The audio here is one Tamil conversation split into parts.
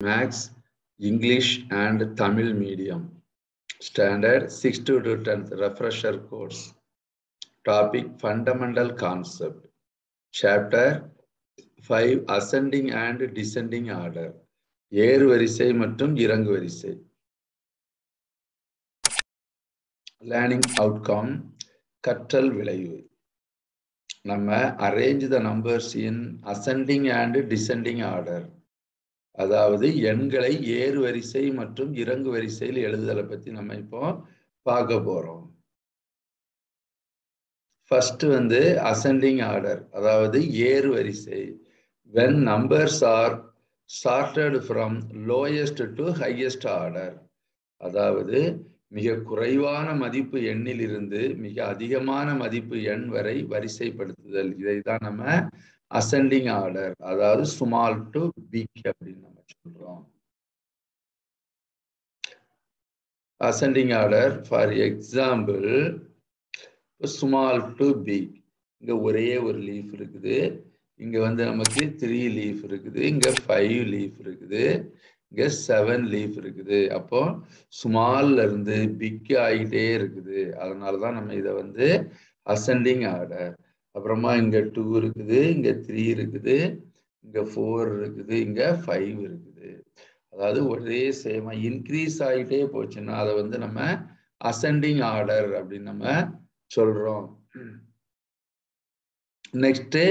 Max, English and Tamil medium. Standard 6 to 10th refresher course. Topic Fundamental concept. Chapter 5 Ascending and Descending order. ஏறு வரிசை மற்றும் இறங்கு வரிசை லேர்னிங் அவுட்கம் கற்றல் விளைவு நம்ம arrange the numbers in ascending and descending order அதாவது எண்களை ஏறு வரிசை மற்றும் இறங்கு வரிசையில் எழுதுதலை பத்தி நம்ம இப்போ பார்க்க போறோம். ஃபர்ஸ்ட் வந்து அசெண்டிங் ஆர்டர் அதாவது ஏறு வரிசை. When numbers are started from lowest to highest order அதாவது மிக குறைவான மதிப்பு எண்ணில் இருந்து மிக அதிகமான மதிப்பு எண் வரை வரிசைப்படுத்துதல். இதை தான் நம்ம அசெண்டிங் ஆர்டர் அதாவது ஸ்மால் டு பிக் அப்படின்னு நம்ம சொல்றோம். Ascending order for example small to big இங்க ஒரே ஒரு லீஃப் இருக்குது. இங்க வந்து நமக்கு த்ரீ லீஃப் இருக்குது. இங்க ஃபைவ் லீஃப் இருக்குது. இங்க செவன் லீஃப் இருக்குது. அப்போ ஸ்மால்ல இருந்து பிக் ஆகிட்டே இருக்குது. அதனாலதான் நம்ம இதை வந்து அசெண்டிங் ஆர்டர் அப்புறமா இங்கே டூ இருக்குது இங்கே த்ரீ இருக்குது இங்கே ஃபோர் இருக்குது இங்கே ஃபைவ் இருக்குது. அதாவது ஒரே சேமா இன்க்ரீஸ் ஆகிட்டே போச்சுன்னா அதை வந்து நம்ம அசெண்டிங் ஆர்டர் அப்படின்னு நம்ம சொல்கிறோம் நெக்ஸ்ட்டு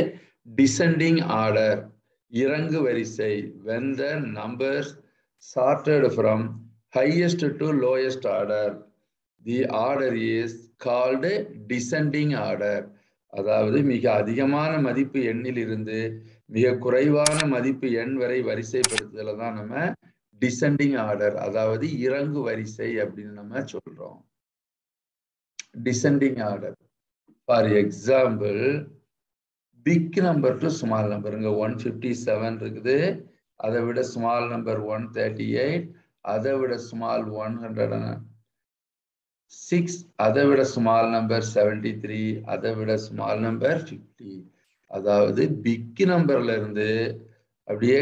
டிசெண்டிங் ஆர்டர் இறங்கு வரிசை when the numbers sorted from highest to lowest order the order is called descending order அதாவது மிக அதிகமான மதிப்பு எண்ணில் இருந்து மிக குறைவான மதிப்பு எண் வரை வரிசைப்படுத்துதல தான் நம்ம டிசெண்டிங் ஆர்டர் அதாவது இறங்கு வரிசை அப்படின்னு நம்ம சொல்றோம். Descending order for example big number to small number இங்க ஒன் ஃபிஃப்டி செவன் இருக்குது. அதை விட small number one thirty eight அதை விட ஸ்மால் ஒன் ஹண்ட்ரட் சிக்ஸ் அதை விட ஸ்மால் நம்பர் செவன்டி த்ரீ அதை விட ஸ்மால் நம்பர் ஃபிஃப்டி அதாவது பிக் நம்பர்ல இருந்து அப்படியே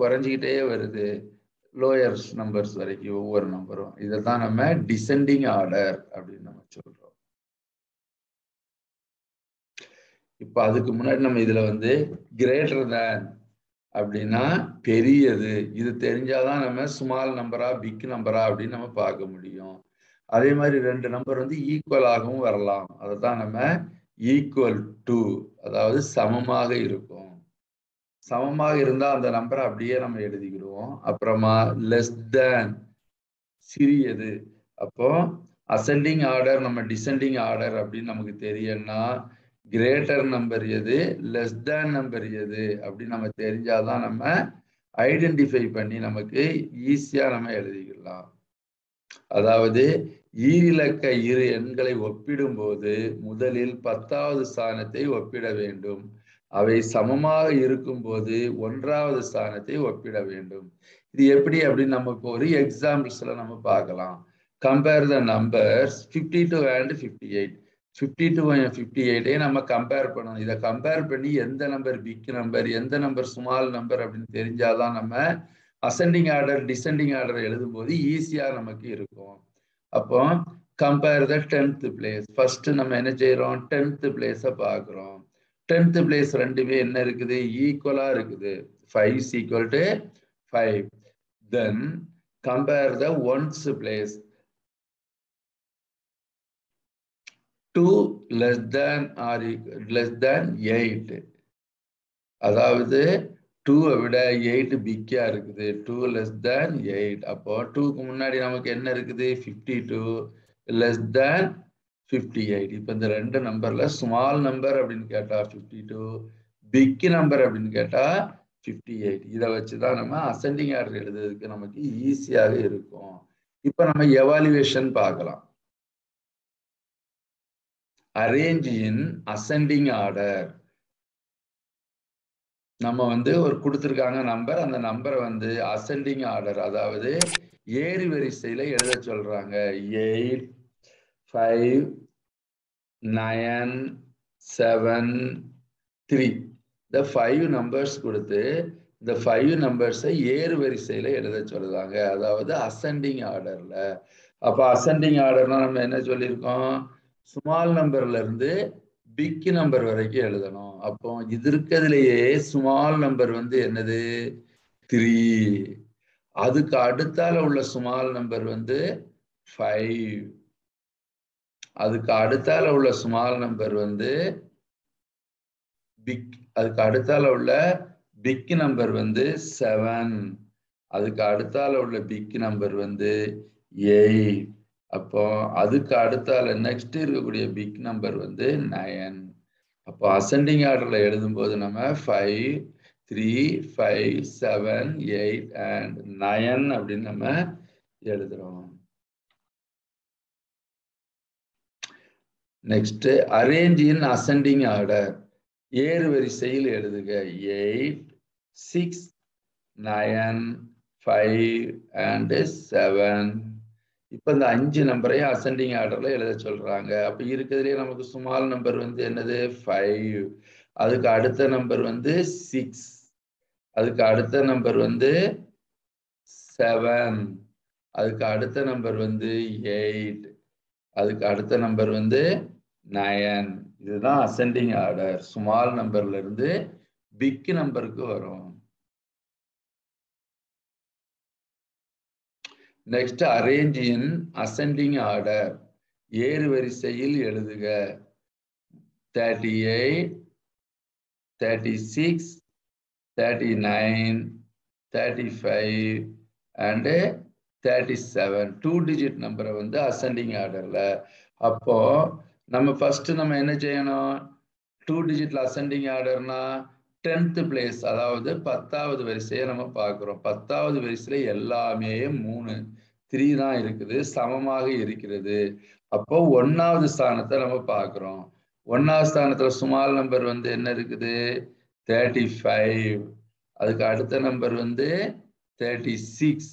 குறைஞ்சிக்கிட்டே வருது. லோயர் நம்பர்ஸ் வரைக்கும் ஒவ்வொரு நம்பரும் இதை தான் நம்ம டிசெண்டிங் ஆர்டர் அப்படின்னு நம்ம சொல்றோம். இப்ப அதுக்கு முன்னாடி நம்ம இதுல வந்து கிரேட்டர் தேன் அப்படின்னா பெரியது. இது தெரிஞ்சாதான் நம்ம ஸ்மால் நம்பரா பிக் நம்பரா அப்படின்னு நம்ம பார்க்க முடியும். அதே மாதிரி ரெண்டு நம்பர் வந்து ஈக்குவலாகவும் வரலாம். அதை தான் நம்ம ஈக்குவல் டு அதாவது சமமாக இருக்கும். சமமாக இருந்தால் அந்த நம்பரை அப்படியே நம்ம எழுதிக்கிடுவோம். அப்புறமா லெஸ் தேன் சிறியது. அப்போ அசெண்டிங் ஆர்டர் நம்ம டிசெண்டிங் ஆர்டர் அப்படின்னு நமக்கு தெரியும்னா கிரேட்டர் நம்பர் எது லெஸ் தேன் நம்பர் எது அப்படின்னு நம்ம தெரிஞ்சாதான் நம்ம ஐடென்டிஃபை பண்ணி நமக்கு ஈஸியாக நம்ம எழுதிக்கலாம் அதாவது ஈரிலக்க இரு எண்களை ஒப்பிடும்போது முதலில் பத்தாவது ஸ்தானத்தை ஒப்பிட வேண்டும். அவை சமமாக இருக்கும்போது ஒன்றாவது ஸ்தானத்தை ஒப்பிட வேண்டும். இது எப்படி அப்படின்னு நம்ம இப்போ ஒரு எக்ஸாம்பிள்ஸ்ல நம்ம பார்க்கலாம். Compare the numbers fifty two and fifty eight fifty two fifty எயிட்டே நம்ம கம்பேர் பண்ணணும். இதை கம்பேர் பண்ணி எந்த நம்பர் பிக் நம்பர் எந்த நம்பர் ஸ்மால் நம்பர் அப்படின்னு தெரிஞ்சாதான் நம்ம அசெண்டிங் ஆர்டர் டிசெண்டிங் ஆர்டர் எழுதும்போது ஈஸியாக நமக்கு இருக்கும். அப்போ compare the tenth place first நம்ம என்ன செய்கிறோம் டென்த் பிளேஸை பார்க்குறோம். டென்த் பிளேஸ் ரெண்டுமே என்ன இருக்குது? ஈக்குவலாக இருக்குது. Five equal to five then compare the ones place two less than or less than eight அதாவது டூவை விட எயிட் பிக்கா இருக்குது. டூ லெஸ் தேன் எயிட் அப்போ டூக்கு முன்னாடி நமக்கு என்ன இருக்குது? Fifty two less than fifty eight இப்போ இந்த ரெண்டு நம்பர்ல ஸ்மால் நம்பர் அப்படின்னு கேட்டால் ஃபிஃப்டி டூ பிக் நம்பர் அப்படின்னு கேட்டால் ஃபிஃப்டி எயிட் இதை வச்சு தான் நம்ம அசெண்டிங் ஆர்டர் எழுதுறதுக்கு நமக்கு ஈஸியாக இருக்கும். இப்போ நம்ம எவாலுவேஷன் பார்க்கலாம். அரேஞ்ச் இன் அசெண்டிங் ஆர்டர் நம்ம வந்து ஒரு கொடுத்துருக்காங்க நம்பர். அந்த நம்பரை வந்து அசெண்டிங் ஆர்டர் அதாவது ஏறி வரிசையில எழுத சொல்றாங்க. Eight five nine seven three இந்த ஃபைவ் நம்பர்ஸ் கொடுத்து இந்த ஃபைவ் நம்பர்ஸை ஏறு வரிசையில எழுத சொல்லுதாங்க அதாவது அசெண்டிங் ஆர்டர்ல அப்ப அசெண்டிங் ஆர்டர்னா நம்ம என்ன சொல்லியிருக்கோம்? ஸ்மால் நம்பர்ல இருந்து பிக் நம்பர் வரைக்கும் எழுதணும். அப்போ இது இருக்கிறதுலயே ஸ்மால் நம்பர் வந்து என்னது? த்ரீ அதுக்கு அடுத்தால உள்ள ஸ்மால் நம்பர் வந்து ஃபைவ் அதுக்கு அடுத்தால உள்ள ஸ்மால் நம்பர் வந்து பிக் அதுக்கு அடுத்தால உள்ள பிக் நம்பர் வந்து செவன் அதுக்கு அடுத்தால உள்ள பிக் நம்பர் வந்து எயிட் அப்போ அதுக்கு அடுத்தால நெக்ஸ்ட் இருக்கக்கூடிய பிக் நம்பர் வந்து நயன் அப்போ அசெண்டிங் ஆர்டர்ல எழுதும்போது நம்ம five three five seven eight and nine அப்படின்னு நம்ம எழுதுறோம். Next arrange in ascending order ஏறு வரிசையில் எழுதுக. Eight six nine five and seven இப்போ இந்த அஞ்சு நம்பரையும் அசெண்டிங் ஆர்டரில் எழுத சொல்கிறாங்க அப்போ இருக்கிறதுலே நமக்கு சுமால் நம்பர் வந்து என்னது? ஃபைவ் அதுக்கு அடுத்த நம்பர் வந்து சிக்ஸ் அதுக்கு அடுத்த நம்பர் வந்து செவன் அதுக்கு அடுத்த நம்பர் வந்து எயிட் அதுக்கு அடுத்த நம்பர் வந்து நயன் இதுதான் அசெண்டிங் ஆர்டர் ஸ்மால் நம்பர்ல இருந்து பிக் நம்பருக்கு வரும். Next arrange in ascending order ஏறு வரிசையில் எழுதுக. Thirty eight thirty six thirty nine thirty five and thirty seven two digit நம்பரை வந்து அசெண்டிங் ஆர்டரில் அப்போது நம்ம ஃபஸ்ட்டு நம்ம என்ன செய்யணும்? டூ டிஜிட்டில் அசெண்டிங் ஆர்டர்னா டென்த்து பிளேஸ் அதாவது பத்தாவது வரிசையை நம்ம பார்க்குறோம். பத்தாவது வரிசையில எல்லாமே மூணு த்ரீ தான் இருக்குது. சமமாக இருக்கிறது. அப்போ ஒன்னாவது ஸ்தானத்தை நம்ம பார்க்குறோம். ஒன்னாவது ஸ்தானத்துல சுமால் நம்பர் வந்து என்ன இருக்குது? தேர்ட்டி ஃபைவ் அதுக்கு அடுத்த நம்பர் வந்து தேர்ட்டி சிக்ஸ்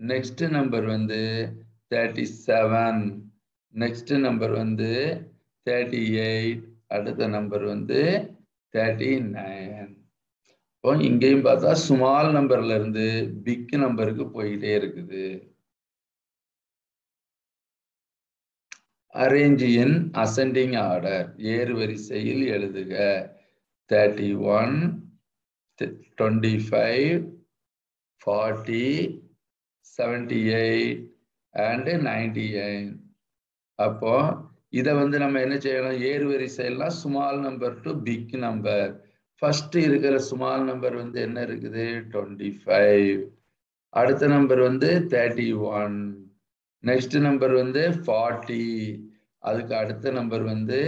நெக்ஸ்ட் நம்பர் வந்து தேர்ட்டி செவன் நெக்ஸ்ட் நம்பர் வந்து தேர்ட்டி எயிட் அடுத்த நம்பர் வந்து தேர்ட்டி நைன் இப்போ இங்கேயும் பார்த்தா ஸ்மால் நம்பர்ல இருந்து பிக் நம்பருக்கு போயிட்டே இருக்குது. அரேஞ்ச் இன் அசெண்டிங் ஆர்டர் ஏறு வரிசையில் எழுதுக. Thirty one twenty five forty seventy eight and ninety eight அப்போ இதை வந்து நம்ம என்ன செய்யணும்? ஏறு வரிசையெல்லாம் small number to big number first இருக்கிற ஸ்மால் நம்பர் வந்து என்ன இருக்குது? டுவெண்ட்டி ஃபைவ் அடுத்த நம்பர் வந்து தேர்ட்டி ஒன் நெக்ஸ்ட் நம்பர் வந்து ஃபார்ட்டி அதுக்கு அடுத்த நம்பர் வந்து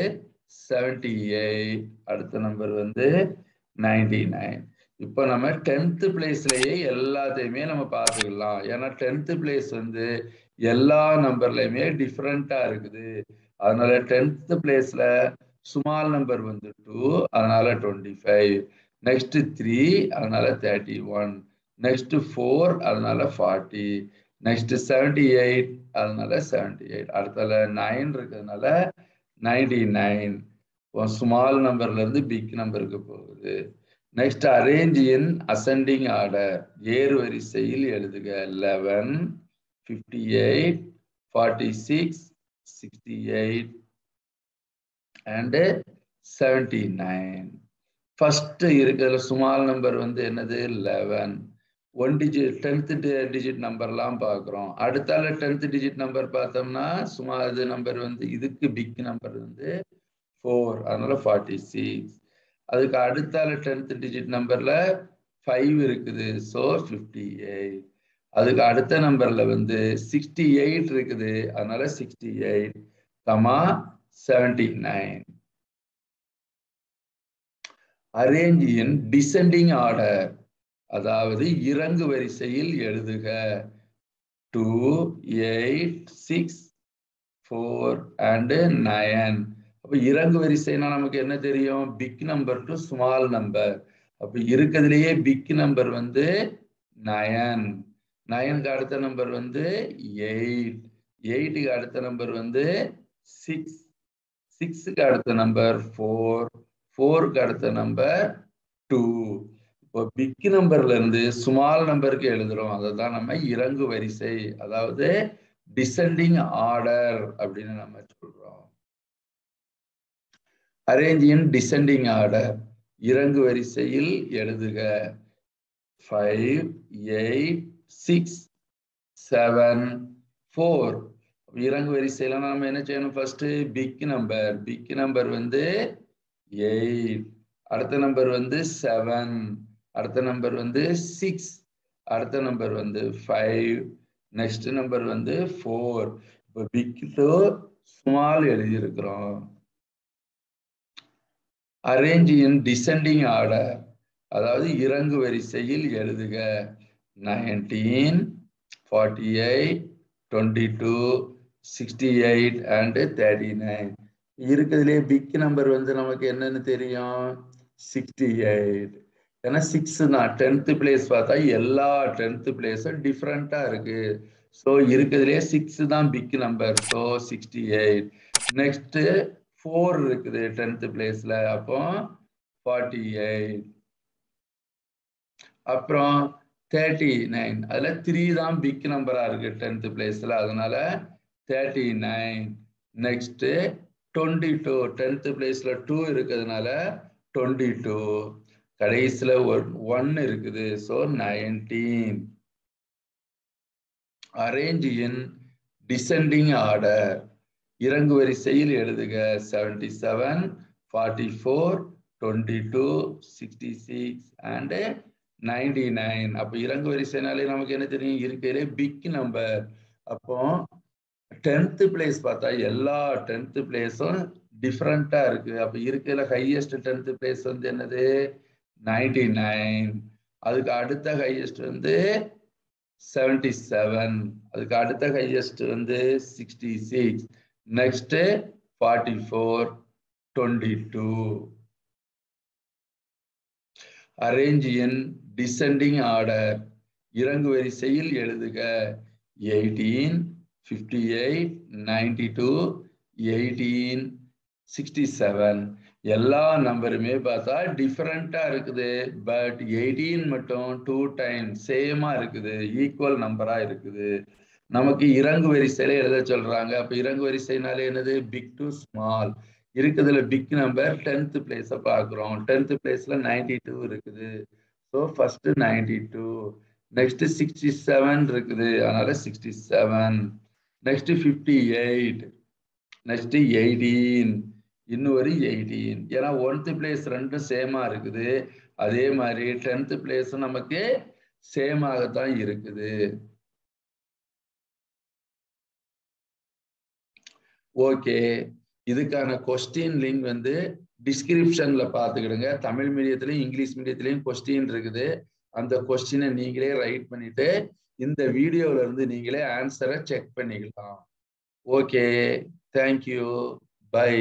செவன்டி எயிட் அடுத்த நம்பர் வந்து நைன்டி நைன் இப்போ நம்ம டென்த்து பிளேஸ்லயே எல்லாத்தையுமே நம்ம பார்த்துக்கலாம். ஏன்னா டென்த்து பிளேஸ் வந்து எல்லா நம்பர்லையுமே டிஃப்ரெண்ட்டாக இருக்குது. அதனால டென்த் பிளேஸ்ல ஸ்மால் நம்பர் வந்து டூ அதனால டுவெண்ட்டி ஃபைவ் நெக்ஸ்ட் த்ரீ அதனால தேர்ட்டி ஒன் நெக்ஸ்ட் ஃபோர் அதனால ஃபார்ட்டி நெக்ஸ்ட் செவன்டி எயிட் அதனால செவன்டி எயிட் அடுத்தல நைன் இருக்கிறதுனால நைன்டி நைன் ஸ்மால் நம்பர்ல இருந்து பிக் நம்பருக்கு போகுது. Next arrange in ascending order ஏறு வரிசையில் எழுதுக. Eleven fifty eight forty six sixty eight and seventy nine first இருக்கிற ஸ்மால் நம்பர் வந்து என்னது eleven one digit tenth digit நம்பர்லாம் பார்க்குறோம். அடுத்தால டென்த் டிஜிட் நம்பர் பார்த்தோம்னா சுமார் இது நம்பர் வந்து இதுக்கு பிக் நம்பர் வந்து ஃபோர் அதனால ஃபார்ட்டி சிக்ஸ் அதுக்கு அடுத்தால டென்த் டிஜிட் நம்பர்ல ஃபைவ் இருக்குது. ஸோ ஃபிஃப்டி எயிட் அதுக்கு அடுத்த நம்பர்ல வந்து சிக்ஸ்டி எயிட் இருக்குது. அதனால sixty eight comma seventy nine arrange in descending order அதாவது இறங்கு வரிசையில் எழுதுக. Two eight six four and nine அப்போ இறங்கு வரிசைனா நமக்கு என்ன தெரியும்? Big number to small number அப்போ இருக்கிறதுலேயே பிக் நம்பர் வந்து நயன் நயனுக்கு அடுத்த நம்பர் வந்து எயிட். எயிட்டுக்கு அடுத்த நம்பர் வந்து சிக்ஸ் சிக்ஸுக்கு அடுத்த நம்பர் ஃபோர் ஃபோருக்கு அடுத்த நம்பர் டூ இப்போ பிக் நம்பர்ல இருந்து ஸ்மால் நம்பருக்கு எழுதுறோம். அதை தான் நம்ம இறங்கு வரிசை அதாவது டிசெண்டிங் ஆர்டர் அப்படின்னு நம்ம சொல்றோம். அரேஞ்ச் இன் டிசெண்டிங் ஆர்டர் இறங்கு வரிசையில் எழுதுக. Five eight six seven four இறங்கு வரிசையில நம்ம என்ன செய்யணும்? First big number big number வந்து எயிட் அடுத்த நம்பர் வந்து செவன் அடுத்த நம்பர் வந்து சிக்ஸ் அடுத்த நம்பர் வந்து ஃபைவ் நெக்ஸ்ட் நம்பர் வந்து ஃபோர் இப்போ பிக் டு ஸ்மால் எழுதியிருக்கிறோம். அரேஞ்ச் இன் டிசெண்டிங் ஆர்டர் அதாவது இறங்கு வரிசையில் எழுதுக. Nineteen forty eight twenty two sixty eight and thirty nine இருக்கிறதுலே பிக் நம்பர் வந்து நமக்கு என்னன்னு தெரியும்? சிக்ஸ்டி எயிட் ஏன்னா சிக்ஸ் தான் டென்த்து பிளேஸ் பார்த்தா எல்லா டென்த்து பிளேஸும் டிஃப்ரெண்ட்டாக இருக்கு. ஸோ இருக்கிறதுலே சிக்ஸ் தான் big number so sixty eight next four இருக்குது டென்த்து பிளேஸில் அப்போ ஃபார்ட்டி எயிட் அப்புறம் தேர்ட்டி நைன் அதில் த்ரீ தான் பிக் நம்பராக இருக்கு டென்த்து பிளேஸில் அதனால thirty nine next twenty two tenth பிளேஸில் டூ இருக்கிறதுனால டுவெண்ட்டி டூ கடைசியில் ஒன் இருக்குது. So nineteen arrange in descending order இறங்கு வரிசையில் எழுதுக. Seventy seven forty four twenty two sixty six and ninety nine. அப்போ இறங்கு வரிசைனாலே நமக்கு என்ன தெரியும்? இருக்கையிலே பிக் நம்பர் அப்போ டென்த்து பிளேஸ் பார்த்தா எல்லா டென்த்து பிளேஸும் டிஃப்ரெண்ட்டாக இருக்கு. அப்போ இருக்கையில் ஹையஸ்ட் டென்த்து பிளேஸ் வந்து என்னது? Ninety nine. அதுக்கு அடுத்த ஹையஸ்ட் வந்து செவன்டி செவன் அதுக்கு அடுத்த ஹையஸ்ட் வந்து sixty six next forty four twenty two arrange in descending order இறங்கு வரிசையில் எழுதுக. Eighteen fifty eight ninety two eighteen sixty seven எல்லா நம்பருமே பார்த்தா டிஃப்ரெண்ட்டாக இருக்குது. பட் எயிட்டீன் மட்டும் டூ டைம் சேமாக இருக்குது. ஈக்குவல் நம்பராக இருக்குது. நமக்கு இறங்கு வரிசையில எழுத சொல்கிறாங்க அப்போ இறங்கு வரிசைனாலே என்னது? பிக் டு ஸ்மால் இருக்குதுல பிக் நம்பர் டென்த்து பிளேஸை பார்க்குறோம். டென்த்து பிளேஸில் நைன்டி டூ இருக்குது. So first ninety two next sixty seven இருக்குது. அதனால sixty seven next fifty eight next eighteen இன்னும் எயிட்டீன் ஏன்னா ஒன்த்து பிளேஸ் ரெண்டும் சேமா இருக்குது. அதே மாதிரி டென்த்து பிளேஸும் நமக்கு சேமாகத்தான் இருக்குது. ஓகே இதுக்கான கொஸ்டின் லிங்க் வந்து டிஸ்கிரிப்ஷன்ல பாத்துக்கிடுங்க தமிழ் மீடியத்திலையும் இங்கிலீஷ் மீடியத்திலையும் கொஸ்டின் இருக்குது. அந்த கொஸ்டினை நீங்களே ரைட் பண்ணிட்டு இந்த வீடியோல இருந்து நீங்களே ஆன்சரை செக் பண்ணிக்கலாம். Okay thank you bye